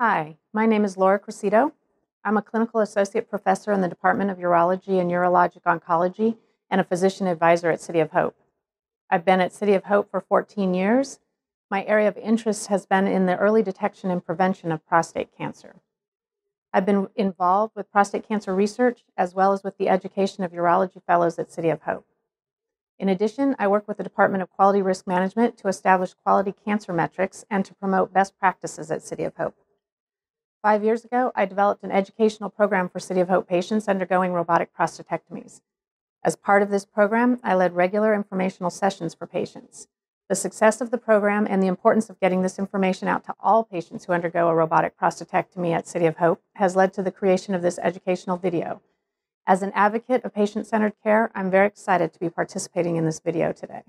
Hi, my name is Laura Crocitto. I'm a clinical associate professor in the Department of Urology and Urologic Oncology and a physician advisor at City of Hope. I've been at City of Hope for 14 years. My area of interest has been in the early detection and prevention of prostate cancer. I've been involved with prostate cancer research as well as with the education of urology fellows at City of Hope. In addition, I work with the Department of Quality Risk Management to establish quality cancer metrics and to promote best practices at City of Hope. Five years ago, I developed an educational program for City of Hope patients undergoing robotic prostatectomies. As part of this program, I led regular informational sessions for patients. The success of the program and the importance of getting this information out to all patients who undergo a robotic prostatectomy at City of Hope has led to the creation of this educational video. As an advocate of patient centered care, I'm very excited to be participating in this video today.